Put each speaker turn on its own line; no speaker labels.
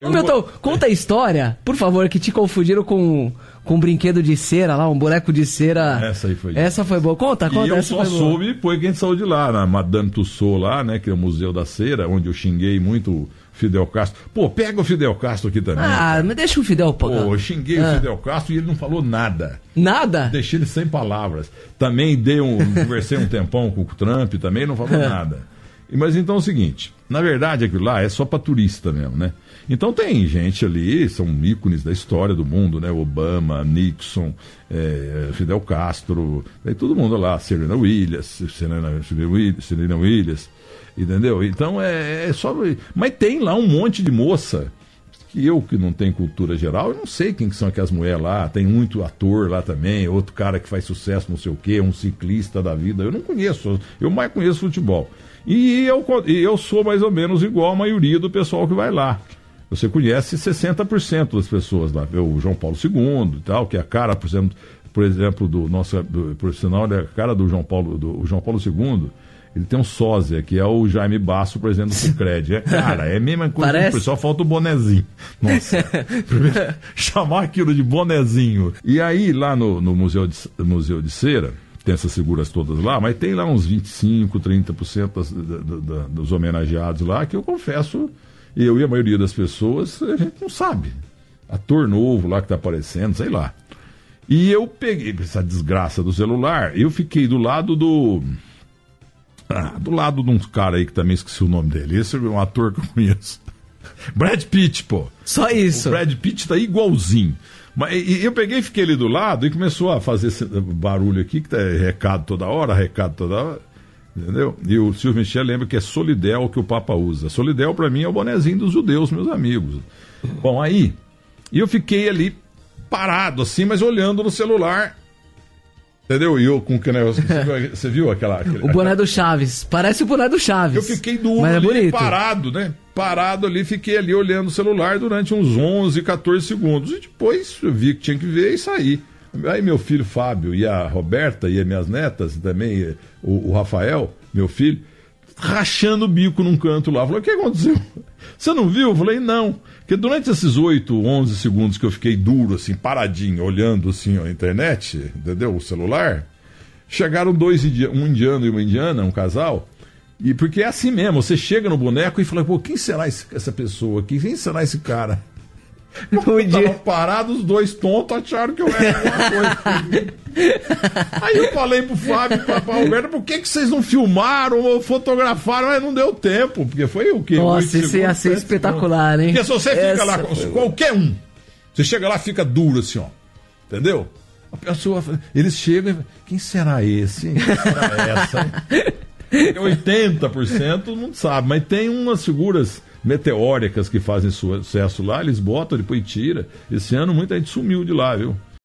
Ô, Milton, conta a história, por favor, que te confundiram com, com um brinquedo de cera lá, um boneco de cera.
Essa aí foi.
Essa foi boa. Conta, conta.
E eu só soube depois que a gente saiu de lá, na Madame Tussauds lá, né? Que é o Museu da Cera, onde eu xinguei muito o Fidel Castro. Pô, pega o Fidel Castro aqui também.
Ah, mas deixa o Fidel
Pô,
pagar.
eu xinguei
Ah.
o Fidel Castro e ele não falou nada.
Nada?
Deixei ele sem palavras. Também dei um. conversei um tempão com o Trump, também não falou nada. Mas então é o seguinte, na verdade aquilo lá é só para turista mesmo, né? Então tem gente ali, são ícones da história do mundo, né? Obama, Nixon, eh, Fidel Castro, tem todo mundo lá, Serena Williams, Serena, Serena Williams, entendeu? Então é, é só. Mas tem lá um monte de moça que eu que não tenho cultura geral, eu não sei quem que são aquelas mulheres lá, tem muito ator lá também, outro cara que faz sucesso, não sei o quê, um ciclista da vida, eu não conheço, eu mais conheço futebol. E eu, eu sou mais ou menos igual a maioria do pessoal que vai lá. Você conhece 60% das pessoas lá, o João Paulo II e tal, que é a cara, por exemplo, por exemplo do nosso do, profissional, ele é a cara do João Paulo, do João Paulo II. Ele tem um sósia, que é o Jaime Basso, presidente do Cicred. É, cara, é a mesma coisa.
Parece.
Só falta o bonezinho. Nossa. primeiro, chamar aquilo de bonezinho. E aí, lá no, no Museu, de, Museu de Cera, tem essas figuras todas lá, mas tem lá uns 25, 30% das, da, da, dos homenageados lá, que eu confesso, eu e a maioria das pessoas, a gente não sabe. Ator novo lá que tá aparecendo, sei lá. E eu peguei essa desgraça do celular, eu fiquei do lado do. Ah, do lado de um cara aí que também esqueci o nome dele. Esse é um ator que eu conheço. Brad Pitt, pô.
Só isso.
O Brad Pitt tá igualzinho. Mas eu peguei e fiquei ali do lado e começou a fazer esse barulho aqui, que tá recado toda hora, recado toda hora. Entendeu? E o Silvio Michel lembra que é Solidel que o Papa usa. Solidel, pra mim, é o bonezinho dos judeus, meus amigos. Bom, aí. E eu fiquei ali parado, assim, mas olhando no celular. Entendeu? E eu com que negócio. Você viu, aquela. aquele-
O boné do Chaves. Parece o boné do Chaves.
eu fiquei duro
Mas é
ali,
bonito.
parado, né? Parado ali, fiquei ali olhando o celular durante uns 11, 14 segundos. E depois eu vi que tinha que ver e saí. Aí meu filho Fábio e a Roberta e as minhas netas, também eh, o, o Rafael, meu filho, rachando o bico num canto lá. Falei, o que aconteceu? Você não viu? Eu falei, não. Porque durante esses 8, 11 segundos que eu fiquei duro, assim, paradinho, olhando assim a internet, entendeu? O celular, chegaram dois, um indiano e uma indiana, um casal, e porque é assim mesmo, você chega no boneco e fala, pô, quem será esse- essa pessoa aqui? Quem será esse cara?
Um dia-
parados, os dois tontos, acharam que eu era alguma coisa. Aí eu falei pro Fábio e pra, pra Roberta, por que, que vocês não filmaram ou fotografaram? Aí não deu tempo, porque foi o quê?
Nossa, isso ia ser espetacular,
segundos.
hein?
Porque se você fica
Essa
lá,
foi-
qualquer um, você chega lá fica duro assim, ó. Entendeu? A pessoa, eles chegam e falam, quem será esse? Quem será essa? hein?" Porque 80% todo mundo sabe, mas tem umas figuras meteóricas que fazem sucesso lá, eles botam, depois tira. Esse ano muita gente sumiu de lá, viu?